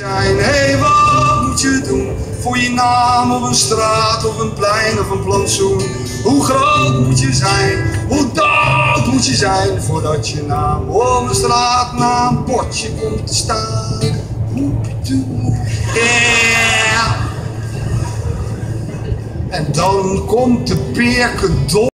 zijn. Hé, hey, wat moet je doen voor je naam op een straat of een plein of een plantsoen? Hoe groot moet je zijn? Hoe dood moet je zijn voordat je naam op een straat na een bordje komt te staan? Yeah. En dan komt de perkendol.